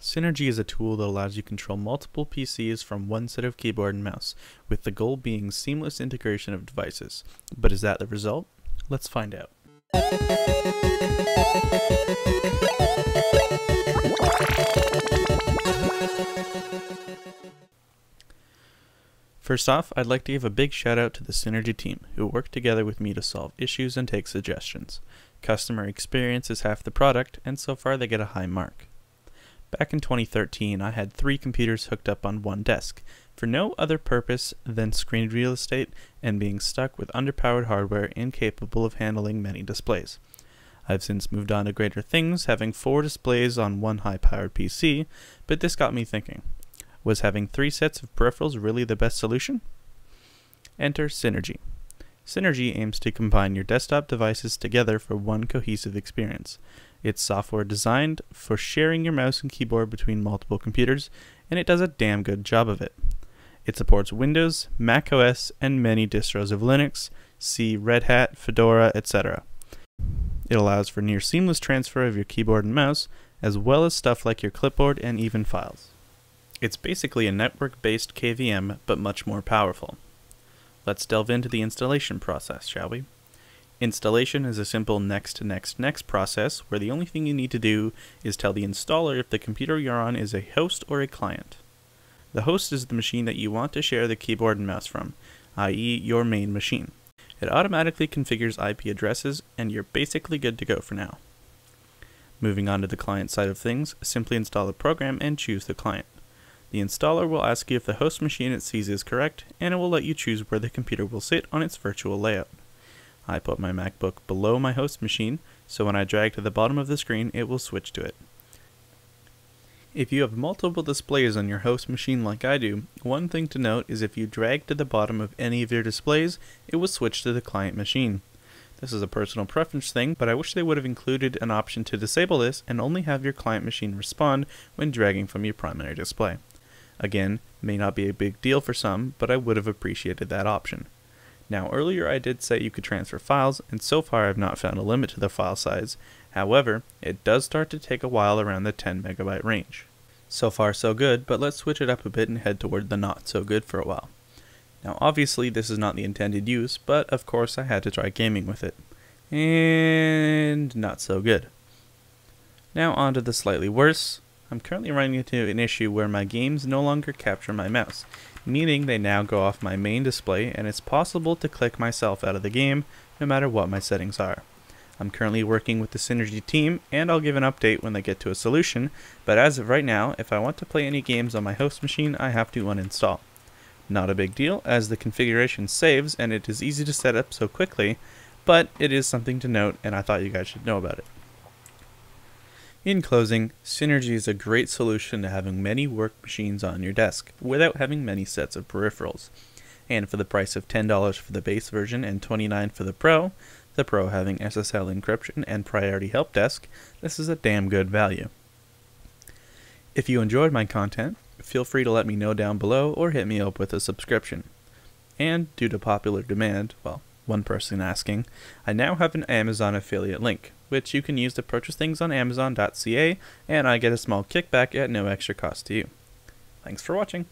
Synergy is a tool that allows you to control multiple PCs from one set of keyboard and mouse, with the goal being seamless integration of devices. But is that the result? Let's find out. First off, I'd like to give a big shout out to the Synergy team, who work together with me to solve issues and take suggestions. Customer experience is half the product, and so far they get a high mark. Back in 2013, I had three computers hooked up on one desk, for no other purpose than screen real estate and being stuck with underpowered hardware incapable of handling many displays. I've since moved on to greater things, having four displays on one high powered PC, but this got me thinking. Was having three sets of peripherals really the best solution? Enter Synergy. Synergy aims to combine your desktop devices together for one cohesive experience. It's software designed for sharing your mouse and keyboard between multiple computers, and it does a damn good job of it. It supports Windows, Mac OS, and many distros of Linux, see Red Hat, Fedora, etc. It allows for near seamless transfer of your keyboard and mouse, as well as stuff like your clipboard and even files. It's basically a network-based KVM, but much more powerful. Let's delve into the installation process, shall we? Installation is a simple next next next process where the only thing you need to do is tell the installer if the computer you're on is a host or a client. The host is the machine that you want to share the keyboard and mouse from, i.e. your main machine. It automatically configures IP addresses and you're basically good to go for now. Moving on to the client side of things, simply install the program and choose the client. The installer will ask you if the host machine it sees is correct, and it will let you choose where the computer will sit on its virtual layout. I put my MacBook below my host machine, so when I drag to the bottom of the screen, it will switch to it. If you have multiple displays on your host machine like I do, one thing to note is if you drag to the bottom of any of your displays, it will switch to the client machine. This is a personal preference thing, but I wish they would have included an option to disable this and only have your client machine respond when dragging from your primary display. Again, may not be a big deal for some, but I would have appreciated that option. Now earlier I did say you could transfer files, and so far I've not found a limit to the file size. However, it does start to take a while around the 10 megabyte range. So far so good, but let's switch it up a bit and head toward the not so good for a while. Now obviously this is not the intended use, but of course I had to try gaming with it. And not so good. Now on to the slightly worse. I'm currently running into an issue where my games no longer capture my mouse, meaning they now go off my main display and it's possible to click myself out of the game no matter what my settings are. I'm currently working with the Synergy team and I'll give an update when they get to a solution, but as of right now, if I want to play any games on my host machine, I have to uninstall. Not a big deal, as the configuration saves and it is easy to set up so quickly, but it is something to note and I thought you guys should know about it. In closing, Synergy is a great solution to having many work machines on your desk without having many sets of peripherals. And for the price of $10 for the base version and 29 for the Pro, the Pro having SSL encryption and priority help desk, this is a damn good value. If you enjoyed my content, feel free to let me know down below or hit me up with a subscription. And due to popular demand, well, one person asking, I now have an Amazon affiliate link, which you can use to purchase things on Amazon.ca, and I get a small kickback at no extra cost to you. Thanks for watching.